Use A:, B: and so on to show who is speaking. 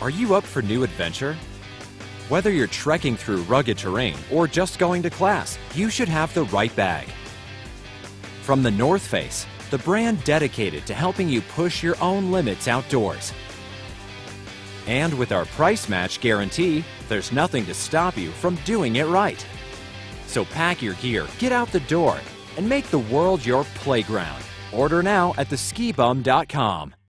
A: Are you up for new adventure? Whether you're trekking through rugged terrain or just going to class, you should have the right bag. From the North Face, the brand dedicated to helping you push your own limits outdoors. And with our price match guarantee, there's nothing to stop you from doing it right. So pack your gear, get out the door, and make the world your playground. Order now at theskibum.com.